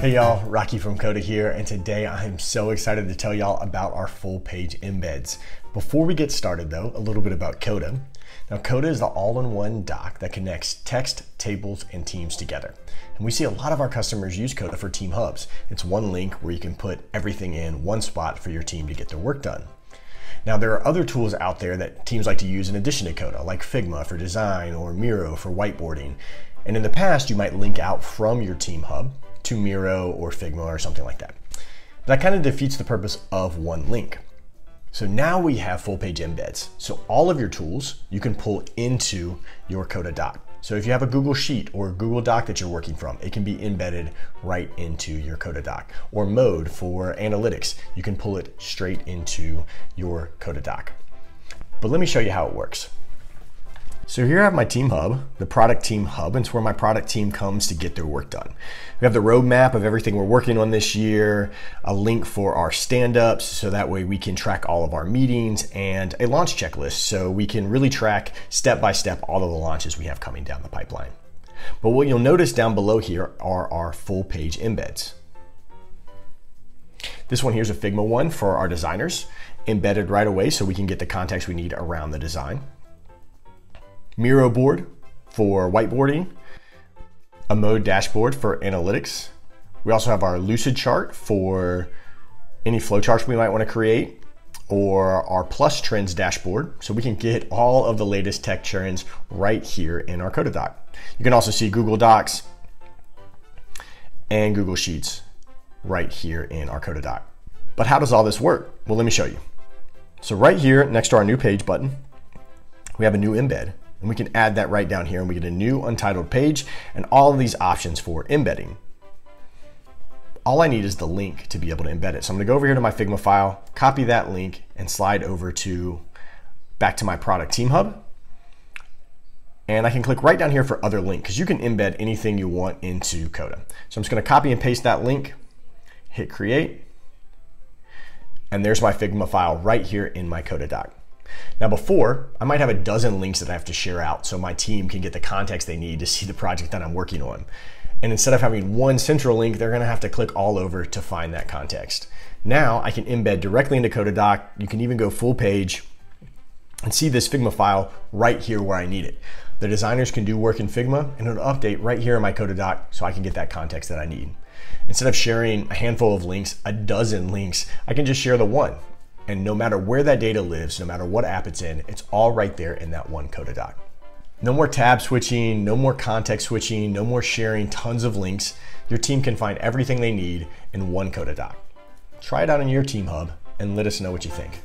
Hey y'all, Rocky from Coda here, and today I am so excited to tell y'all about our full page embeds. Before we get started though, a little bit about Coda. Now Coda is the all-in-one doc that connects text, tables, and teams together. And we see a lot of our customers use Coda for team hubs. It's one link where you can put everything in one spot for your team to get their work done. Now there are other tools out there that teams like to use in addition to Coda, like Figma for design or Miro for whiteboarding. And in the past, you might link out from your team hub to Miro or Figma or something like that. That kind of defeats the purpose of one link. So now we have full page embeds. So all of your tools you can pull into your Coda doc. So if you have a Google Sheet or Google Doc that you're working from, it can be embedded right into your Coda doc. Or Mode for analytics, you can pull it straight into your Coda doc. But let me show you how it works. So here I have my team hub, the product team hub, and it's where my product team comes to get their work done. We have the roadmap of everything we're working on this year, a link for our stand-ups, so that way we can track all of our meetings, and a launch checklist, so we can really track step by step all of the launches we have coming down the pipeline. But what you'll notice down below here are our full page embeds. This one here is a Figma one for our designers, embedded right away so we can get the context we need around the design. Miro board for whiteboarding, a mode dashboard for analytics. We also have our Lucidchart for any flowcharts we might want to create or our plus trends dashboard so we can get all of the latest tech trends right here in our Coda doc. You can also see Google Docs and Google Sheets right here in our Coda doc. But how does all this work? Well, let me show you. So right here next to our new page button, we have a new embed. And we can add that right down here and we get a new untitled page and all of these options for embedding. All I need is the link to be able to embed it. So I'm gonna go over here to my Figma file, copy that link and slide over to back to my product team hub. And I can click right down here for other link because you can embed anything you want into Coda. So I'm just gonna copy and paste that link, hit create, and there's my Figma file right here in my Coda doc. Now before, I might have a dozen links that I have to share out so my team can get the context they need to see the project that I'm working on. And instead of having one central link, they're gonna have to click all over to find that context. Now I can embed directly into CodaDoc. You can even go full page and see this Figma file right here where I need it. The designers can do work in Figma and it'll update right here in my CodaDoc so I can get that context that I need. Instead of sharing a handful of links, a dozen links, I can just share the one and no matter where that data lives, no matter what app it's in, it's all right there in that one Coda doc. No more tab switching, no more context switching, no more sharing tons of links. Your team can find everything they need in one Coda doc. Try it out in your team hub and let us know what you think.